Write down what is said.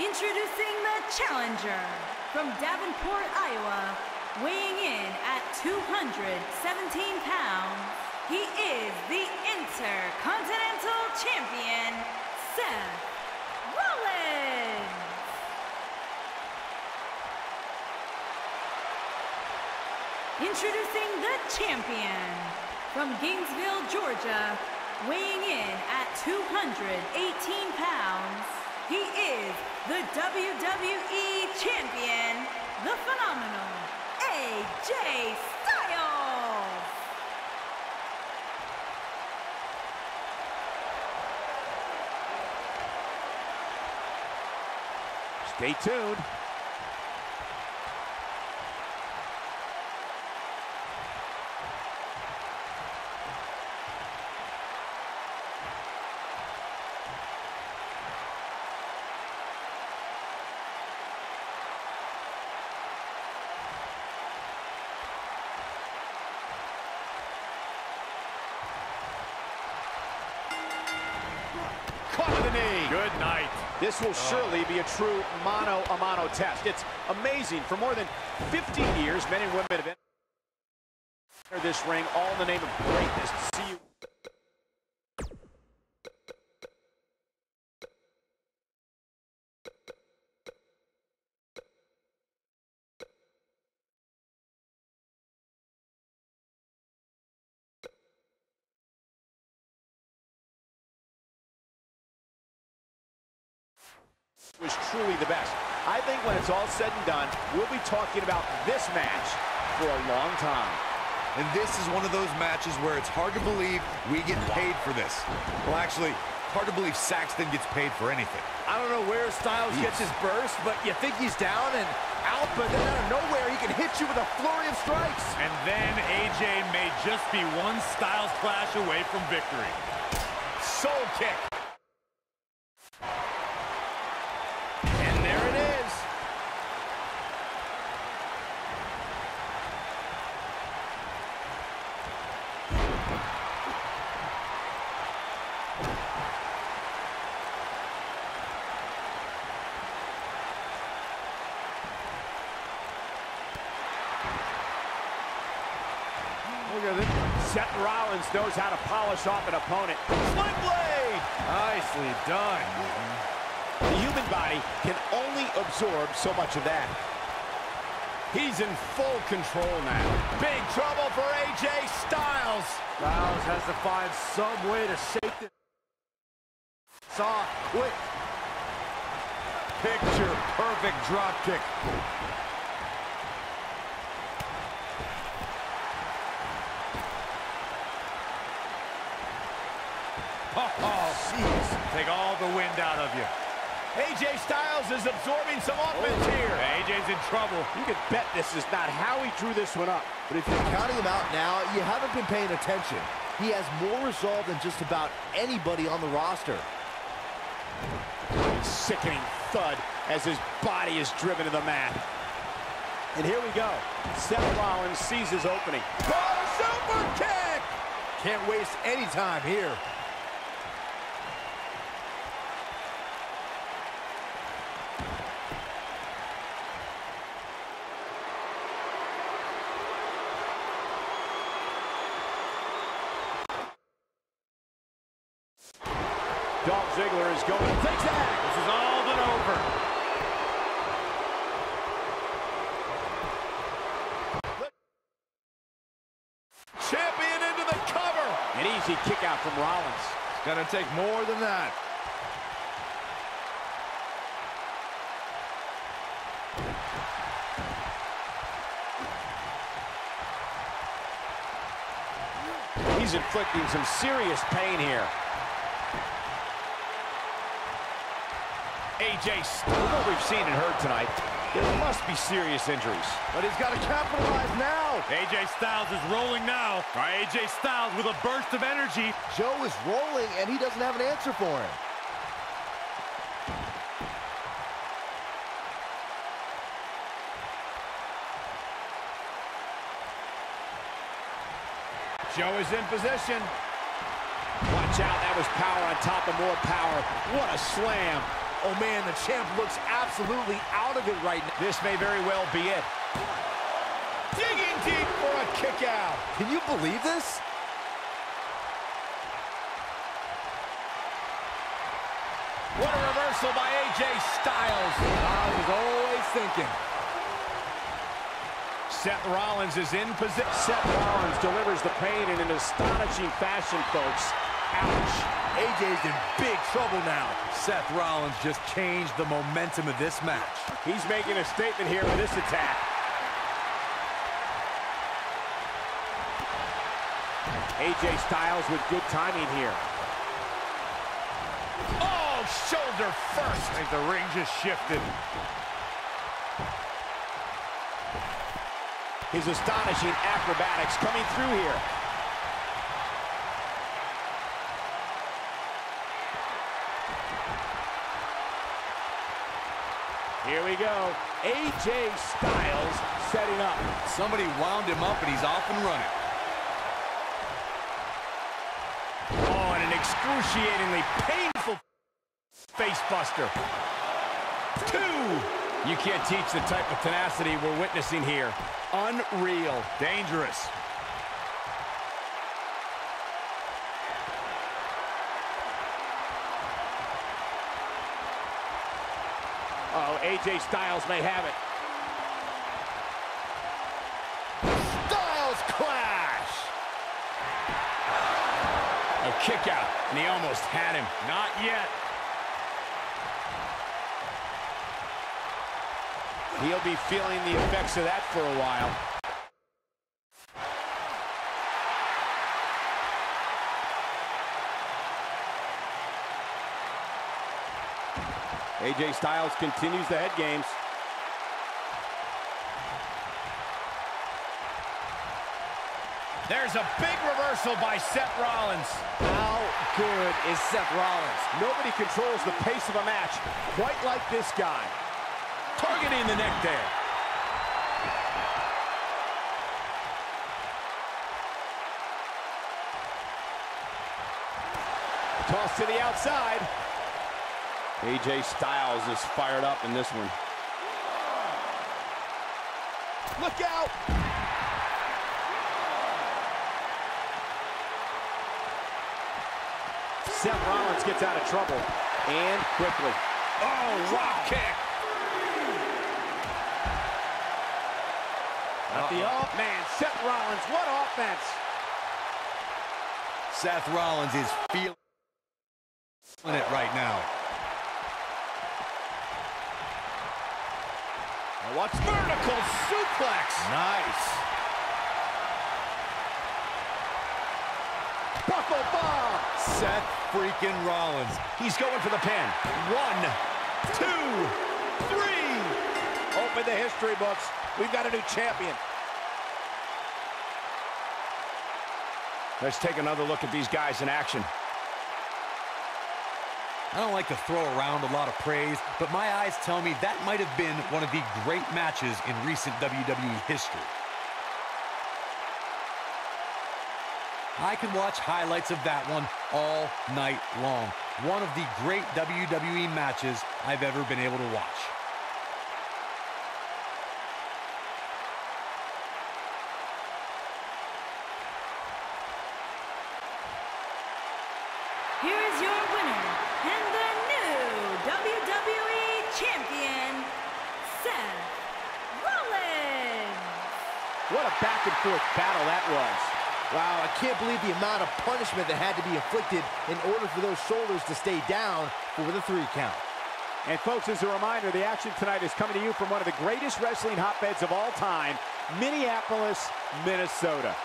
Introducing the challenger from Davenport, Iowa, weighing in at 217 pounds, he is the Intercontinental Champion, Seth Rollins. Introducing the champion from Gainesville, Georgia, weighing in at 218 pounds, WWE Champion, the phenomenal AJ Styles. Stay tuned. Caught with the knee. Good night. This will oh. surely be a true mano-a-mano test. It's amazing. For more than 15 years, men and women have entered this ring all in the name of greatness. To see you was truly the best. I think when it's all said and done, we'll be talking about this match for a long time. And this is one of those matches where it's hard to believe we get paid for this. Well, actually, hard to believe Saxton gets paid for anything. I don't know where Styles gets his burst, but you think he's down and out, but then out of nowhere, he can hit you with a flurry of strikes. And then AJ may just be one Styles clash away from victory. Soul kick. At this. Seth Rollins knows how to polish off an opponent. Sling blade! Nicely done. The human body can only absorb so much of that. He's in full control now. Big trouble for AJ Styles. Styles has to find some way to shake this off quick. Picture perfect drop kick. Oh, jeez. Take all the wind out of you. AJ Styles is absorbing some offense here. AJ's in trouble. You can bet this is not how he drew this one up. But if you're counting him out now, you haven't been paying attention. He has more resolve than just about anybody on the roster. Sickening thud as his body is driven to the mat. And here we go. Seth Rollins sees his opening. Oh, super kick! Can't waste any time here. Dolph Ziggler is going zigzag. This is all but over. Champion into the cover. An easy kick out from Rollins. It's gonna take more than that. He's inflicting some serious pain here. AJ From what we've seen and heard tonight, there must be serious injuries. But he's got to capitalize now. AJ Styles is rolling now. All right, AJ Styles with a burst of energy. Joe is rolling, and he doesn't have an answer for him. Joe is in position. Watch out, that was power on top of more power. What a slam. Oh, man, the champ looks absolutely out of it right now. This may very well be it. Digging deep for a kick out. Can you believe this? What a reversal by AJ Styles. I was always thinking. Seth Rollins is in position. Seth Rollins delivers the pain in an astonishing fashion, folks. Ouch. AJ's in big trouble now. Seth Rollins just changed the momentum of this match. He's making a statement here with this attack. AJ Styles with good timing here. Oh, shoulder first. I think the ring just shifted. His astonishing acrobatics coming through here. Here we go. AJ Styles setting up. Somebody wound him up and he's off and running. Oh, and an excruciatingly painful face buster. Two. You can't teach the type of tenacity we're witnessing here. Unreal. Dangerous. Uh oh, AJ Styles may have it. Styles clash. A kick out, and he almost had him. Not yet. He'll be feeling the effects of that for a while. AJ Styles continues the head games. There's a big reversal by Seth Rollins. How good is Seth Rollins? Nobody controls the pace of a match quite like this guy. Targeting the neck there. Toss to the outside. AJ Styles is fired up in this one. Look out! Seth Rollins gets out of trouble, and quickly. Oh, rock kick. At the off man, Seth Rollins, what offense! Seth Rollins is feeling it right now. Watch vertical suplex. Nice. Buckle bomb. Seth freaking Rollins. He's going for the pin. One, two, three. Open the history books. We've got a new champion. Let's take another look at these guys in action. I don't like to throw around a lot of praise, but my eyes tell me that might have been one of the great matches in recent WWE history. I can watch highlights of that one all night long. One of the great WWE matches I've ever been able to watch. Here is your winner and the new WWE Champion, Seth Rollins. What a back and forth battle that was. Wow, I can't believe the amount of punishment that had to be inflicted in order for those shoulders to stay down for the three count. And folks, as a reminder, the action tonight is coming to you from one of the greatest wrestling hotbeds of all time, Minneapolis, Minnesota.